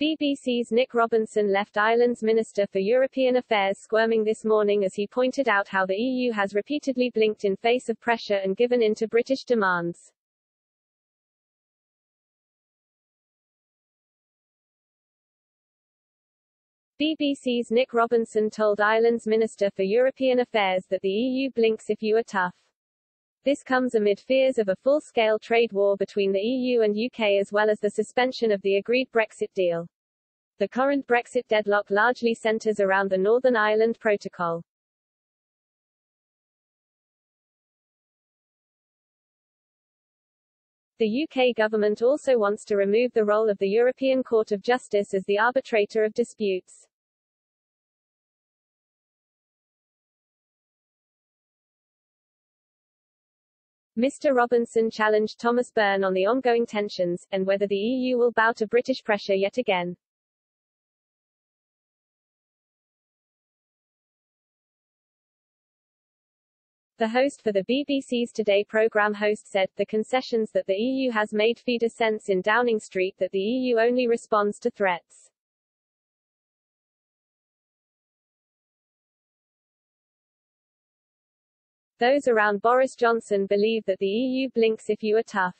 BBC's Nick Robinson left Ireland's Minister for European Affairs squirming this morning as he pointed out how the EU has repeatedly blinked in face of pressure and given in to British demands. BBC's Nick Robinson told Ireland's Minister for European Affairs that the EU blinks if you are tough. This comes amid fears of a full-scale trade war between the EU and UK as well as the suspension of the agreed Brexit deal. The current Brexit deadlock largely centres around the Northern Ireland Protocol. The UK government also wants to remove the role of the European Court of Justice as the arbitrator of disputes. Mr Robinson challenged Thomas Byrne on the ongoing tensions, and whether the EU will bow to British pressure yet again. The host for the BBC's Today programme host said, the concessions that the EU has made feed a sense in Downing Street that the EU only responds to threats. Those around Boris Johnson believe that the EU blinks if you are tough.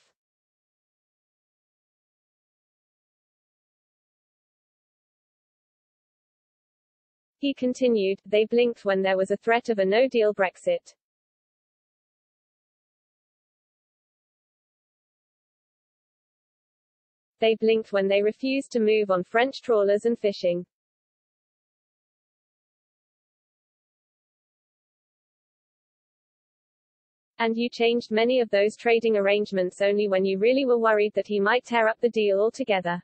He continued, they blinked when there was a threat of a no-deal Brexit. They blinked when they refused to move on French trawlers and fishing. And you changed many of those trading arrangements only when you really were worried that he might tear up the deal altogether.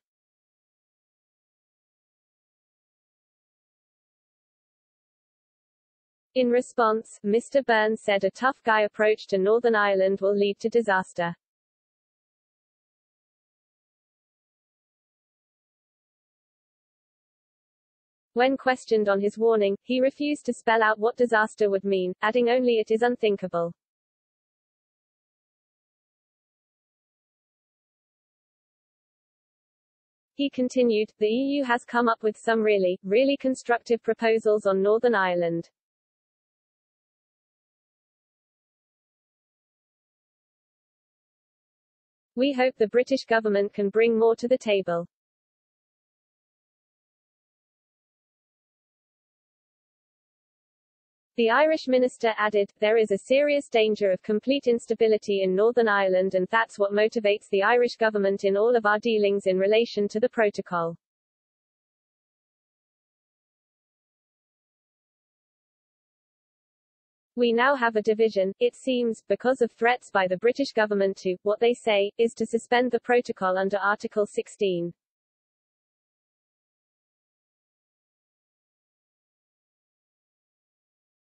In response, Mr. Burns said a tough guy approach to Northern Ireland will lead to disaster. When questioned on his warning, he refused to spell out what disaster would mean, adding only it is unthinkable. He continued, the EU has come up with some really, really constructive proposals on Northern Ireland. We hope the British government can bring more to the table. The Irish minister added, there is a serious danger of complete instability in Northern Ireland and that's what motivates the Irish government in all of our dealings in relation to the protocol. We now have a division, it seems, because of threats by the British government to, what they say, is to suspend the protocol under Article 16.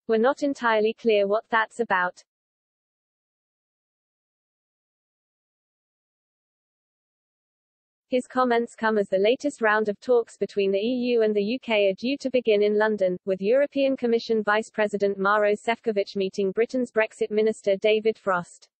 We're not entirely clear what that's about. His comments come as the latest round of talks between the EU and the UK are due to begin in London, with European Commission Vice President Maros Sefcovic meeting Britain's Brexit Minister David Frost.